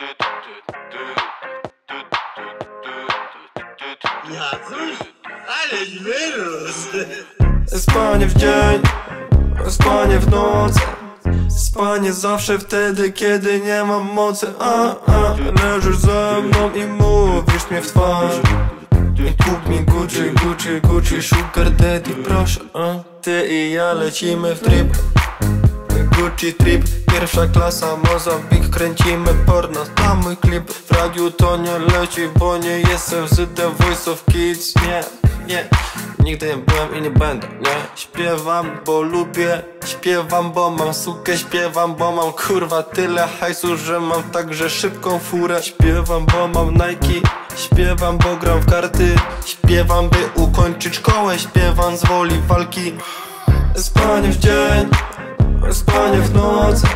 Ja wyrósł. Spanie w dzień, spanie w nocy Spanie zawsze wtedy, kiedy nie mam mocy a, a. Leżysz ze mną i mówisz mnie w twarz I kup mi Gucci, Gucci, Gucci, Sugar Daddy, proszę a. Ty i ja lecimy w trip Gucci trip, pierwsza klasa, Mozambik Kręcimy porno, tam mój klip W radiu to nie leci, bo nie jestem z The Voice of Kids. Nie, nie, nigdy nie byłem i nie będę, nie Śpiewam, bo lubię, śpiewam, bo mam sukę Śpiewam, bo mam kurwa tyle hajsu, że mam także szybką furę. Śpiewam, bo mam Nike Śpiewam, bo gram w karty. Śpiewam, by ukończyć szkołę Śpiewam z woli walki. Spanie w dzień Spanie w nocy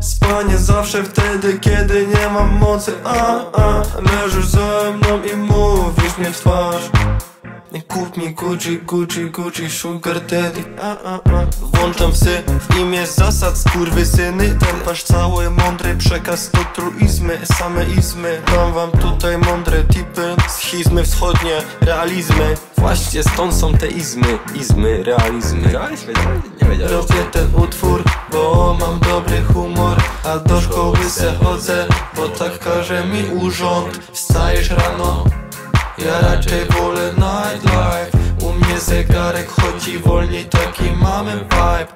Spanie zawsze wtedy, kiedy nie mam mocy a, a. Leżysz ze mną i mówisz mnie w twarz Nie kup mi Gucci, Gucci, Gucci, Sugar Daddy a, a, a. Włączam psy w imię zasad, skurwysyny Ten wasz cały mądry przekaz to truizmy, same izmy Dam wam tutaj mądre tipy Schizmy wschodnie, realizmy Właśnie stąd są te izmy, izmy, realizmy Wiedziałeś? Wiedziałeś? Nie wiedziałeś. Robię ten utwór, bo mam dobry humor A do szkoły se chodzę, bo tak każe mi urząd Wstajesz rano, ja raczej wolę nightlife. U mnie zegarek chodzi wolniej, taki mamy vibe.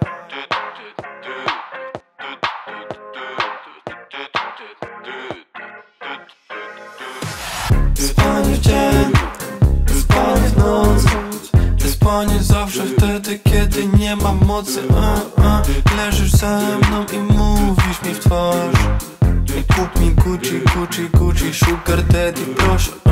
Spanie w dzień, spanie w noc. Spanie zawsze wtedy, kiedy nie mam mocy. A, a. Leżysz ze mną i mówisz mi w twarz. Kup mi Gucci, Gucci, Gucci, Sugar Daddy, proszę.